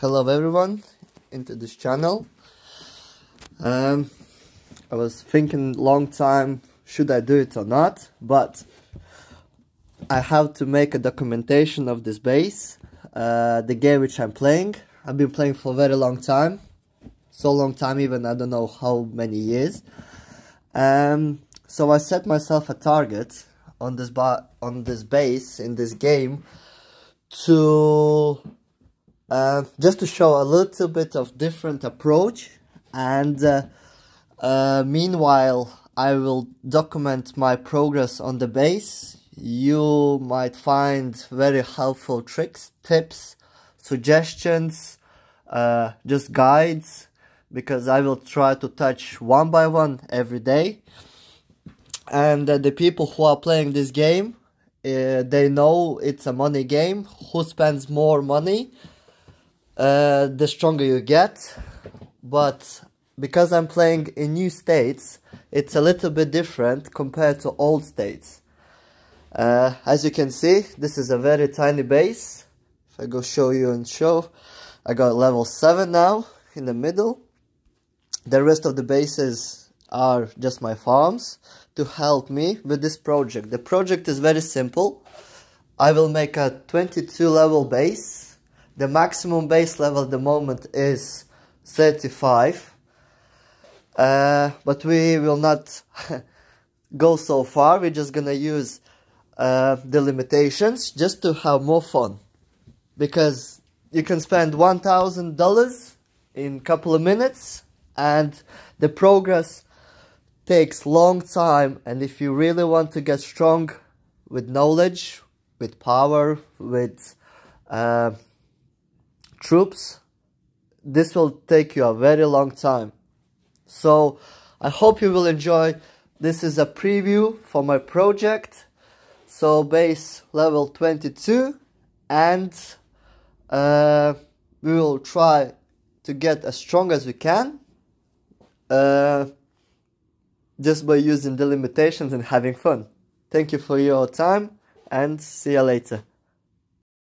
hello everyone into this channel. Um, I was thinking long time should I do it or not, but I have to make a documentation of this base, uh, the game which I'm playing. I've been playing for a very long time, so long time even I don't know how many years. Um, so I set myself a target on this on this base in this game to uh, just to show a little bit of different approach and uh, uh, meanwhile I will document my progress on the base. You might find very helpful tricks tips suggestions uh, just guides because I will try to touch one by one every day. And uh, the people who are playing this game they know it's a money game. Who spends more money uh, the stronger you get. But because I'm playing in new states, it's a little bit different compared to old states. Uh, as you can see, this is a very tiny base. If I go show you and show, I got level 7 now in the middle. The rest of the bases are just my farms to help me with this project. The project is very simple. I will make a 22 level base the maximum base level at the moment is 35. Uh, but we will not go so far. We're just gonna use uh, the limitations just to have more fun. Because you can spend $1,000 in a couple of minutes and the progress takes long time and if you really want to get strong with knowledge, with power, with uh, troops, this will take you a very long time. So I hope you will enjoy. This is a preview for my project. So base level 22 and uh, we will try to get as strong as we can uh, just by using the limitations and having fun. Thank you for your time and see you later.